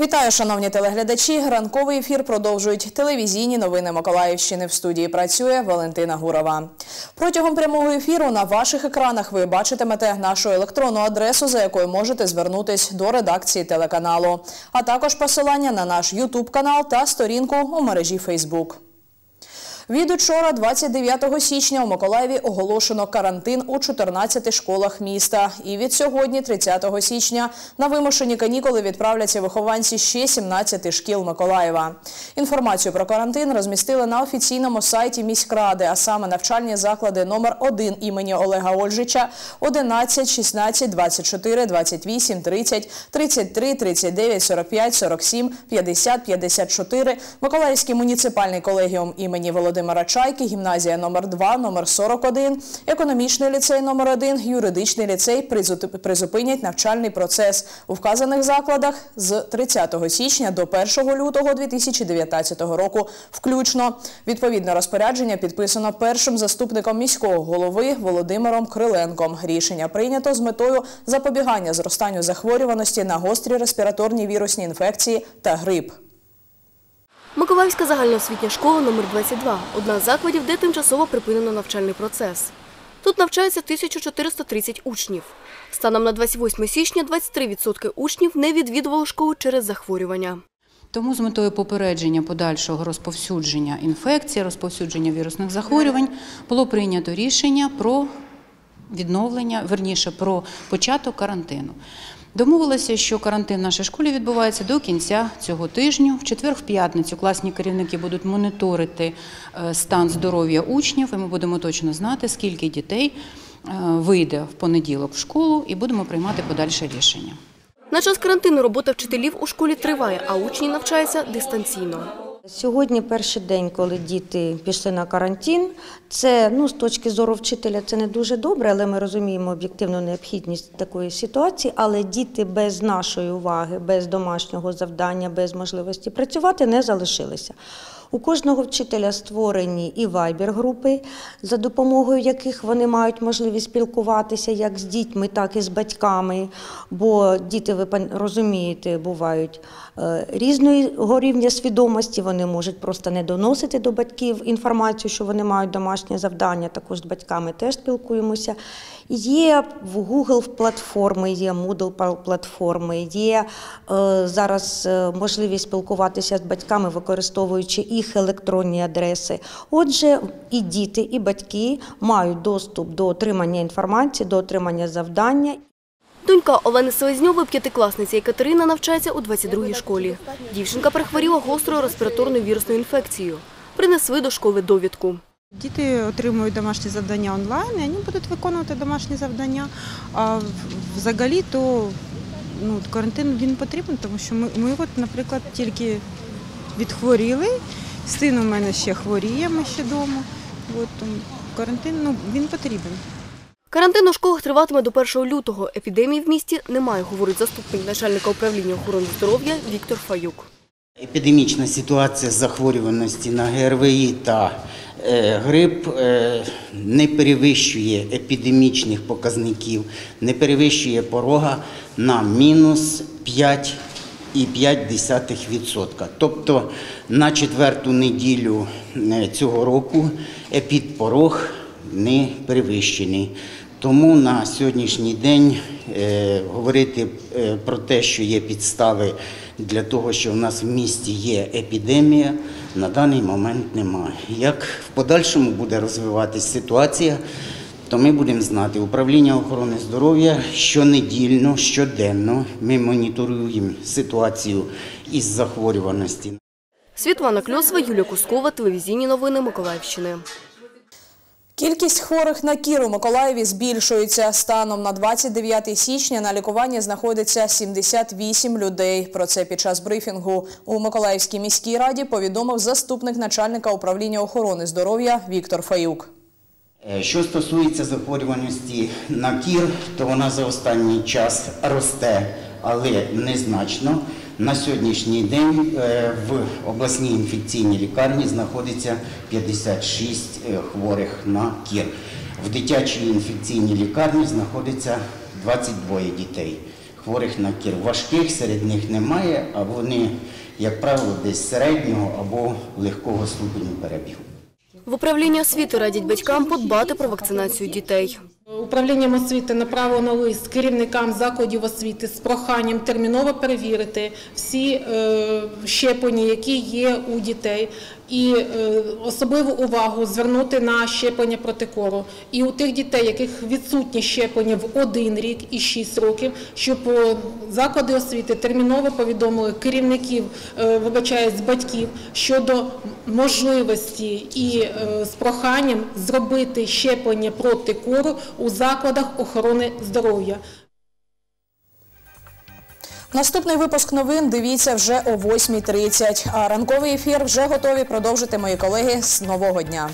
Вітаю, шановні телеглядачі. Ранковий ефір продовжують телевізійні новини Миколаївщини. В студії працює Валентина Гурова. Протягом прямого ефіру на ваших екранах ви бачитимете нашу електронну адресу, за якою можете звернутись до редакції телеканалу, а також посилання на наш Ютуб канал та сторінку у мережі Фейсбук. Від учора, 29 січня, у Миколаєві оголошено карантин у 14 школах міста. І від сьогодні, 30 січня, на вимушені канікули відправляться вихованці ще 17 шкіл Миколаєва. Інформацію про карантин розмістили на офіційному сайті міськради, а саме навчальні заклади номер 1 імені Олега Ольжича 11, 16, 24, 28, 30, 33, 39, 45, 47, 50, 54, Миколаївський муніципальний колегіум імені Володимира Чайки, гімназія номер 2, номер 41, економічний ліцей номер 1, юридичний ліцей призупинять навчальний процес у вказаних закладах з 30 січня до 1 лютого 2019 року включно. Відповідне розпорядження підписано першим заступником міського голови Володимиром Криленком. Рішення прийнято з метою запобігання зростанню захворюваності на гострі респіраторні вірусні інфекції та грип. Миколаївська загальноосвітня школа номер 22 – одна з закладів, де тимчасово припинено навчальний процес. Тут навчається 1430 учнів. Станом на 28 січня 23% учнів не відвідували школу через захворювання. Тому з метою попередження подальшого розповсюдження інфекцій, розповсюдження вірусних захворювань було прийнято рішення про відновлення, верніше про початок карантину. Домовилися, що карантин в нашій школі відбувається до кінця цього тижня. В четвер, в п'ятницю класні керівники будуть моніторити е, стан здоров'я учнів, і ми будемо точно знати, скільки дітей е, вийде в понеділок в школу, і будемо приймати подальше рішення. На час карантину робота вчителів у школі триває, а учні навчаються дистанційно. Сьогодні перший день, коли діти пішли на карантин. Це ну з точки зору вчителя це не дуже добре, але ми розуміємо об'єктивну необхідність такої ситуації. Але діти без нашої уваги, без домашнього завдання, без можливості працювати не залишилися. У кожного вчителя створені і вайбер-групи, за допомогою яких вони мають можливість спілкуватися як з дітьми, так і з батьками. Бо діти, ви розумієте, бувають е, різного рівня свідомості. Вони можуть просто не доносити до батьків інформацію, що вони мають домашнє завдання. Також з батьками теж спілкуємося. Є в Google платформи, є Moodle платформи, є е, зараз е, можливість спілкуватися з батьками, використовуючи їх електронні адреси. Отже, і діти, і батьки мають доступ до отримання інформації, до отримання завдання. Донька Олени Селезньової, п'ятикласниця Екатерина, навчається у 22-й школі. Дівчинка перехворіла гострою респіраторною вірусною інфекцією. Принесли до школи довідку. Діти отримують домашні завдання онлайн, і вони будуть виконувати домашні завдання. А взагалі то ну, карантин він потрібен, тому що ми, ми от, наприклад, тільки відхворіли. Син у мене ще хворіє, ми ще вдома. От, тому карантин ну, він потрібен. Карантин у школах триватиме до 1 лютого. Епідемії в місті немає, говорить заступник начальника управління охорони здоров'я Віктор Фаюк. Епідемічна ситуація захворюваності на ГРВІ та е, грип е, не перевищує епідемічних показників, не перевищує порога на мінус 5,5%. Тобто на четверту неділю е, цього року епідпорог не перевищений. Тому на сьогоднішній день е, говорити е, про те, що є підстави для того, що в нас в місті є епідемія, на даний момент немає. Як в подальшому буде розвиватись ситуація, то ми будемо знати. Управління охорони здоров'я щонедільно, щоденно ми моніторуємо ситуацію із захворюваності. Світлана Кльосова, Юлія Кускова, телевізійні новини Миколаївщини. Кількість хворих на кір у Миколаєві збільшується. Станом на 29 січня на лікуванні знаходиться 78 людей. Про це під час брифінгу у Миколаївській міській раді повідомив заступник начальника управління охорони здоров'я Віктор Фаюк. Е, Що стосується захворюваності на кір, то вона за останній час росте, але незначно. На сьогоднішній день е, в обласній інфекційній лікарні знаходиться 56 е, хворих на кір. В дитячій інфекційній лікарні знаходиться 22 дітей хворих на кір. Важких серед них немає, а вони, як правило, десь середнього або легкого ступеню перебігу. В управлінні освіти радять батькам подбати про вакцинацію дітей. Управлінням освіти направлено лист керівникам закладів освіти з проханням терміново перевірити всі е, щеплення, які є у дітей, і е, особливу увагу звернути на щеплення проти кору. І у тих дітей, яких відсутні щеплення в один рік і шість років, щоб е, заклади освіти терміново повідомили керівників, е, вибачаюсь, батьків щодо можливості і з проханням зробити щеплення проти кору у закладах охорони здоров'я. Наступний випуск новин дивіться вже о 8.30, а ранковий ефір вже готові продовжити мої колеги з нового дня.